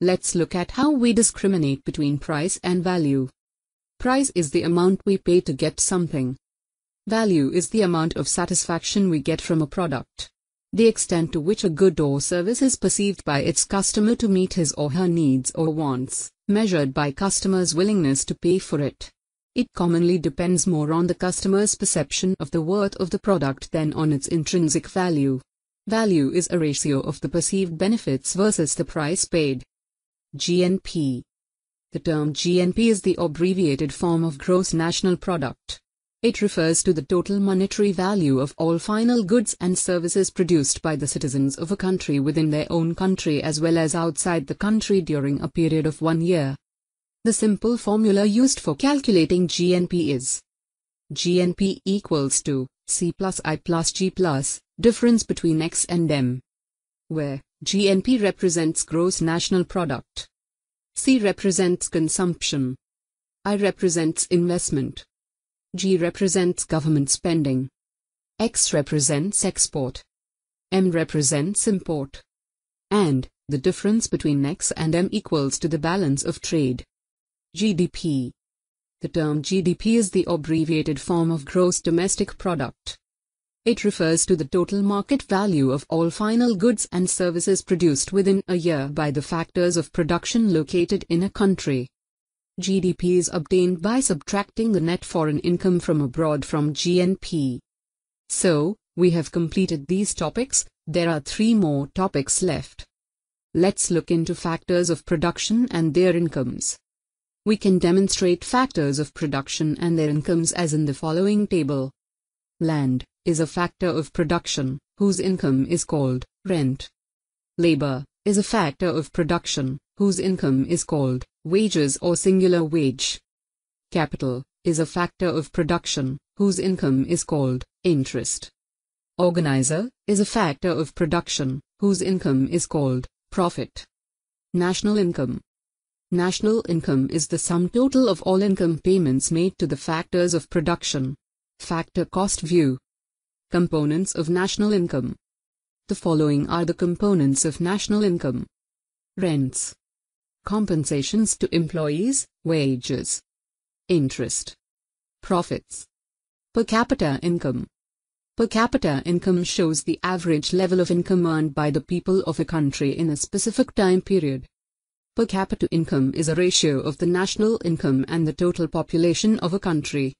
let's look at how we discriminate between price and value. Price is the amount we pay to get something. Value is the amount of satisfaction we get from a product. The extent to which a good or service is perceived by its customer to meet his or her needs or wants, measured by customers' willingness to pay for it. It commonly depends more on the customer's perception of the worth of the product than on its intrinsic value. Value is a ratio of the perceived benefits versus the price paid. GNP. The term GNP is the abbreviated form of Gross National Product. It refers to the total monetary value of all final goods and services produced by the citizens of a country within their own country as well as outside the country during a period of one year. The simple formula used for calculating GNP is GNP equals to C plus I plus G plus difference between X and M, where GNP represents gross national product, C represents consumption, I represents investment, G represents government spending, X represents export, M represents import, and the difference between X and M equals to the balance of trade. GDP. The term GDP is the abbreviated form of gross domestic product. It refers to the total market value of all final goods and services produced within a year by the factors of production located in a country. GDP is obtained by subtracting the net foreign income from abroad from GNP. So, we have completed these topics, there are three more topics left. Let's look into factors of production and their incomes. We can demonstrate factors of production and their incomes as in the following table. Land is a factor of production, whose income is called rent. Labor is a factor of production, whose income is called wages or singular wage. Capital is a factor of production, whose income is called interest. Organizer is a factor of production, whose income is called profit. National income. National income is the sum total of all income payments made to the factors of production. Factor cost view. Components of national income. The following are the components of national income. Rents compensations to employees, wages, interest, profits, per capita income. Per capita income shows the average level of income earned by the people of a country in a specific time period. Per capita income is a ratio of the national income and the total population of a country.